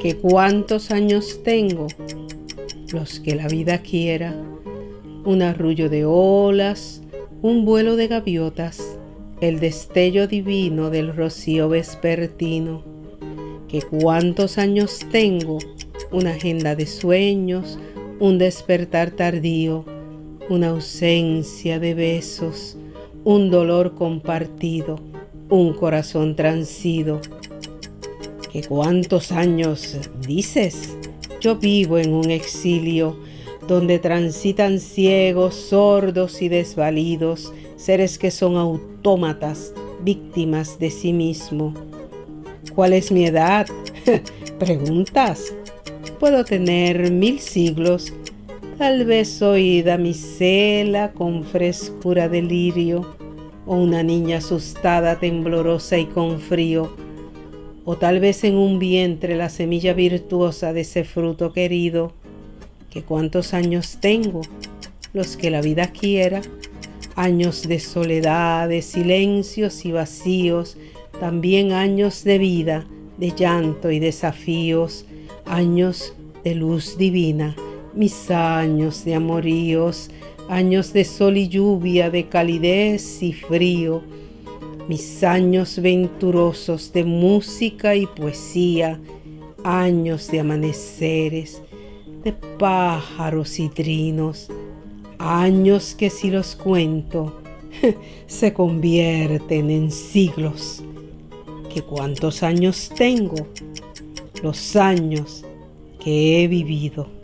que cuántos años tengo, los que la vida quiera, un arrullo de olas, un vuelo de gaviotas, el destello divino del rocío vespertino, que cuántos años tengo, una agenda de sueños, un despertar tardío, una ausencia de besos, un dolor compartido, un corazón transido. ¿Que cuántos años dices? Yo vivo en un exilio donde transitan ciegos, sordos y desvalidos, seres que son autómatas, víctimas de sí mismo. ¿Cuál es mi edad? Preguntas. Puedo tener mil siglos Tal vez soy damisela con frescura de lirio, o una niña asustada, temblorosa y con frío, o tal vez en un vientre la semilla virtuosa de ese fruto querido, que cuántos años tengo, los que la vida quiera, años de soledad, de silencios y vacíos, también años de vida, de llanto y desafíos, años de luz divina mis años de amoríos, años de sol y lluvia, de calidez y frío, mis años venturosos de música y poesía, años de amaneceres, de pájaros y trinos, años que si los cuento se convierten en siglos. ¿Que cuántos años tengo? Los años que he vivido.